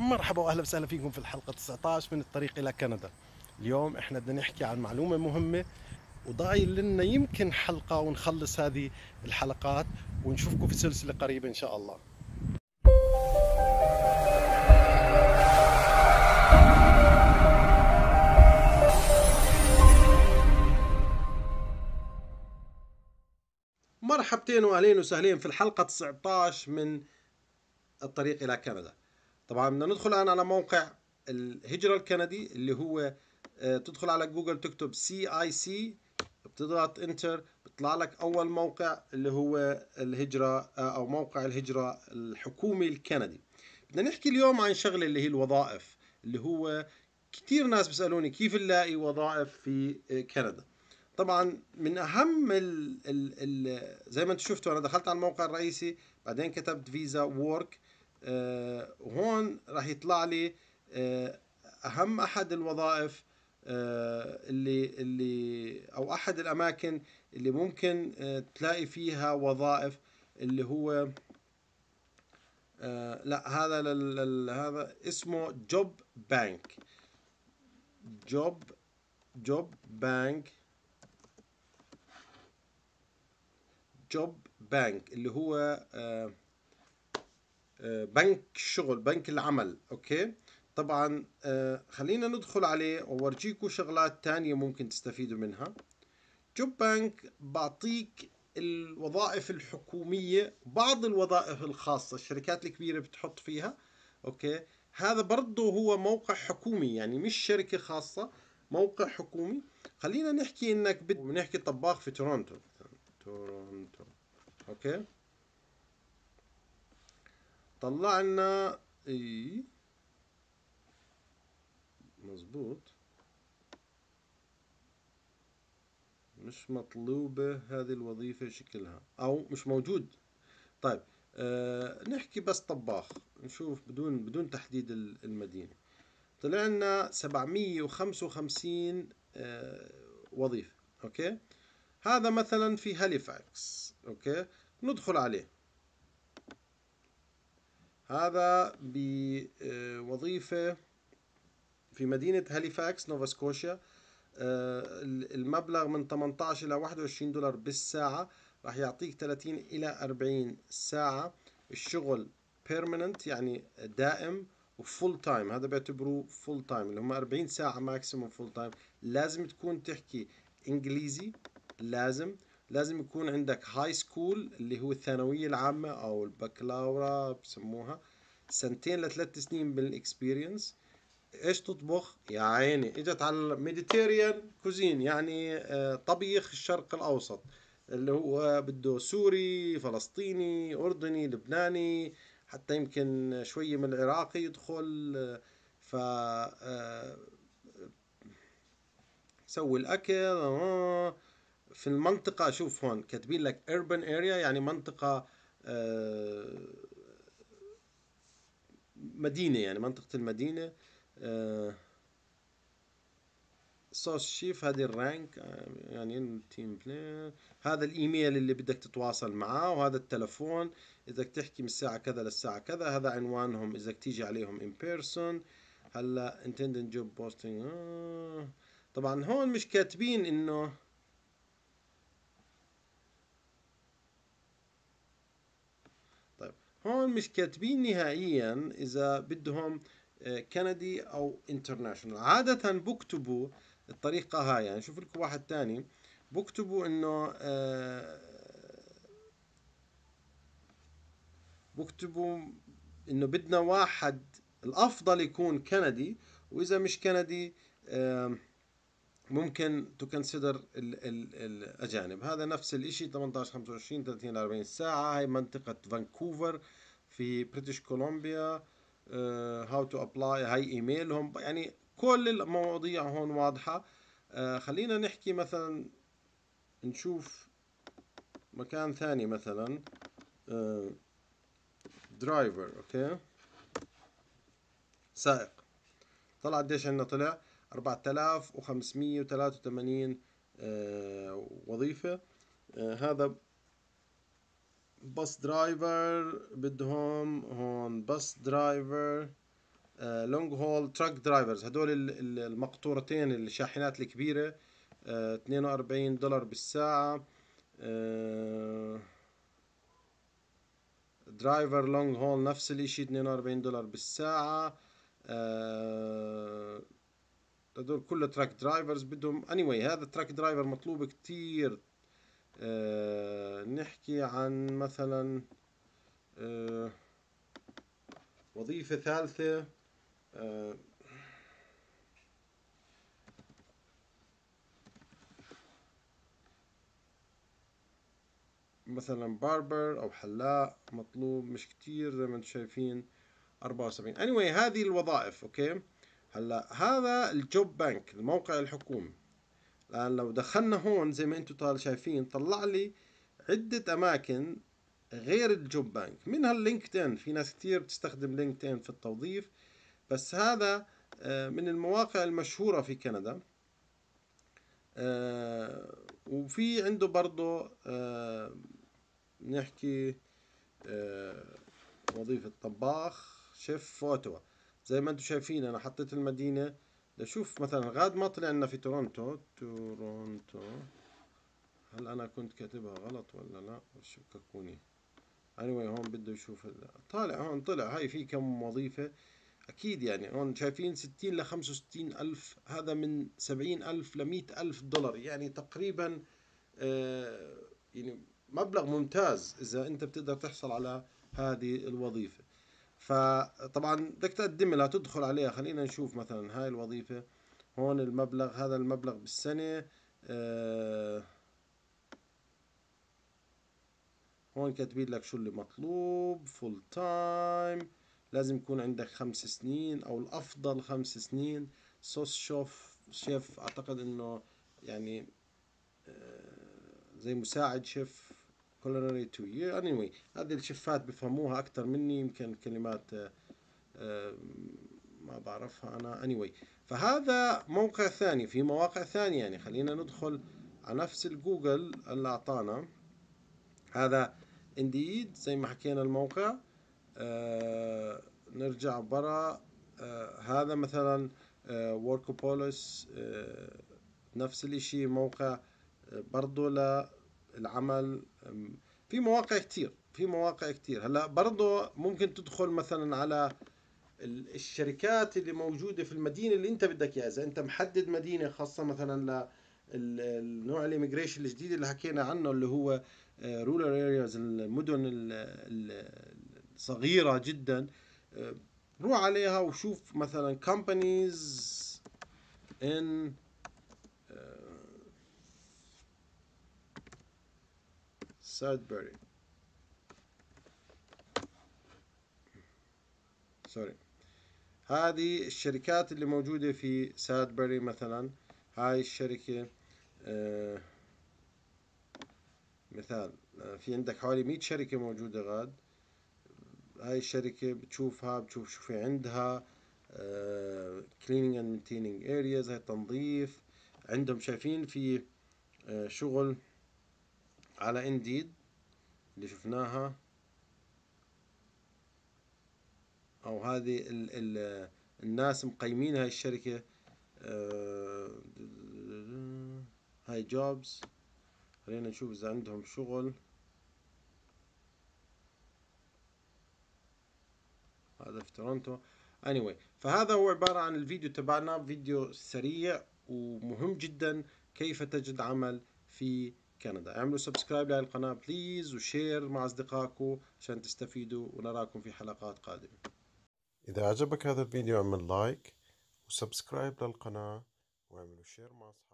مرحبا واهلا وسهلا فيكم في الحلقة 19 من الطريق إلى كندا. اليوم إحنا بدنا نحكي عن معلومة مهمة وضايل لنا يمكن حلقة ونخلص هذه الحلقات ونشوفكم في سلسلة قريبة إن شاء الله. مرحبتين وأهلين وسهلين في الحلقة 19 من الطريق إلى كندا. طبعا بدنا ندخل الآن على موقع الهجرة الكندي اللي هو آه، تدخل على جوجل تكتب CIC بتضغط enter بيطلع لك أول موقع اللي هو الهجرة آه، أو موقع الهجرة الحكومي الكندي. بدنا نحكي اليوم عن شغلة اللي هي الوظائف اللي هو كثير ناس بيسألوني كيف نلاقي وظائف في آه، كندا. طبعا من أهم ال ال ال زي ما أنتم شفتوا أنا دخلت على الموقع الرئيسي بعدين كتبت فيزا work هون راح يطلع لي آه، أهم أحد الوظائف آه، اللي اللي أو أحد الأماكن اللي ممكن تلاقي فيها وظائف اللي هو لا هذا هذا اسمه job bank job job bank job bank اللي هو آه، بنك الشغل بنك العمل okay؟ طبعا آه، خلينا ندخل عليه وورجيكم شغلات تانية ممكن تستفيدوا منها. job bank بعطيك الوظائف الحكومية بعض الوظائف الخاصة الشركات الكبيرة بتحط فيها okay؟ هذا برضه هو موقع حكومي يعني مش شركة خاصة موقع حكومي. خلينا نحكي إنك بنحكي طباخ في تورونتو تورونتو أوكي طلعنا إي مظبوط. مش مطلوبة هذه الوظيفة شكلها أو مش موجود. طيب آه نحكي بس طباخ نشوف بدون بدون تحديد المدينة. طلع لنا 755 آه وظيفة okay؟ هذا مثلا في هاليفاكس okay؟ ندخل عليه. هذا بوظيفة في مدينة هاليفاكس نوفا سكوشيا آه، المبلغ من 18 إلى 21 دولار بالساعة راح يعطيك 30 إلى 40 ساعة الشغل permanent يعني دائم و full time هذا بيعتبروه full time اللي هم 40 ساعة maximum full time لازم تكون تحكي إنجليزي لازم. لازم يكون عندك high school اللي هو الثانوية العامة أو البكالوريا بسموها. سنتين لثلاث سنين بال experience إيش تطبخ؟ يا عيني. إجت على ال Mediterranean cuisine يعني آه، طبيخ الشرق الأوسط. اللي هو بده سوري فلسطيني أردني لبناني حتى يمكن شوية من العراقي يدخل آه، ف آه، سوي الأكل. في المنطقة شوف هون كاتبين لك urban area يعني منطقة آه، مدينة يعني منطقة المدينة. sous chef هذه ال rank آه، يعني ال team play هذا الإيميل اللي بدك تتواصل معاه وهذا التلفون. إذا تحكي من الساعة كذا للساعة كذا هذا عنوانهم. إذا تيجي عليهم in person هلأ job posting. آه. طبعا هون مش كاتبين إنه هون مش كاتبين نهائيا إذا بدهم آه، كندي أو international عادة بكتبوا الطريقة هاي يعني شوف لكم واحد تاني. بكتبوا إنه آه، بكتبوا إنه بدنا واحد الأفضل يكون كندي وإذا مش كندي ممكن to consider الأجانب. هذا نفس الشيء 18 25 30 40 ساعة هاي منطقة فانكوفر في بريتش كولومبيا how to apply هاي إيميلهم. يعني كل المواضيع هون واضحة. uh, خلينا نحكي مثلا نشوف مكان ثاني مثلا. driver uh, okay؟ سائق. طلع قديش عندنا؟ طلع 4583 آه، وظيفة. آه، هذا بس driver بدهم هون بس driver long haul truck drivers هدول المقطورتين الشاحنات الكبيرة 42 دولار بالساعة driver long haul نفس الاشي 42 دولار بالساعة آه، هدول كله truck drivers بدهم اني anyway هذا ال truck driver مطلوب كتير نحكي عن مثلا أه وظيفة ثالثة أه مثلا barber أو حلاق مطلوب مش كتير زي ما أنتم شايفين 74 anyway هذه الوظائف okay؟ هلأ هذا ال job bank الموقع الحكومي. الان لو دخلنا هون زي ما أنتم طال شايفين طلع لي عدة أماكن غير ال job bank منها ال LinkedIn في ناس كتير بتستخدم LinkedIn في التوظيف بس هذا آه، من المواقع المشهورة في كندا. آه، وفي عنده برضه آه، نحكي وظيفة طباخ شيف فوتو زي ما أنتم شايفين أنا حطيت المدينة لشوف مثلا غاد ما طلع لنا في تورونتو. تورونتو. هل أنا كنت كاتبها غلط ولا لا؟ شككوني. Anyway هون بده يشوف طالع هون طلع. هاي في كم وظيفة. أكيد يعني هون شايفين ستين لخمسة وستين ألف. هذا من سبعين ألف لمئة ألف دولار. يعني تقريبا آه يعني مبلغ ممتاز إذا أنت بتقدر تحصل على هذه الوظيفة. فطبعا بدك تقدم لها تدخل عليها. خلينا نشوف مثلا هاي الوظيفة. هون المبلغ هذا المبلغ بالسنة آه هون كاتبين لك شو اللي مطلوب full time لازم يكون عندك خمس سنين أو الأفضل خمس سنين. صوص شوف شيف أعتقد إنه يعني آه زي مساعد شيف. Culinary to year anyway هذه الشفات بفهموها أكثر مني يمكن كلمات آه، ما بعرفها أنا. Anyway فهذا موقع ثاني. في مواقع ثانية يعني خلينا ندخل على نفس الجوجل اللي أعطانا. هذا انديد زي ما حكينا الموقع. آه نرجع برا. آه هذا مثلا آه آه نفس الإشي موقع آه برضو العمل في مواقع كتير في مواقع كتير. هلأ برضه ممكن تدخل مثلا على الشركات اللي موجودة في المدينة اللي أنت بدك إياها. إذا أنت محدد مدينة خاصة مثلا النوع الإميجريشن الجديد اللي حكينا عنه اللي هو rural آه، areas المدن الصغيرة جدا آه، روح عليها وشوف مثلا companies in سادبري sorry هذه الشركات اللي موجودة في سادبري مثلا هاي الشركة آه مثال آه في عندك حوالي مئة شركة موجودة غاد. هاي الشركة بتشوفها بتشوف شو في عندها آه cleaning and maintaining areas هاي تنظيف عندهم شايفين في شغل على انديد اللي شفناها. أو هذه ال ال الناس مقيمين هاي الشركة آه، هاي jobs. خلينا نشوف إذا عندهم شغل. هذا في تورونتو anyway فهذا هو عبارة عن الفيديو تبعنا فيديو سريع ومهم جدا كيف تجد عمل في كندا. اعملوا subscribe لهذه القناة please و share مع أصدقائكم عشان تستفيدوا ونراكم في حلقات قادمة. إذا عجبك هذا الفيديو اعمل like و subscribe للقناة واعملوا share مع أصحابك.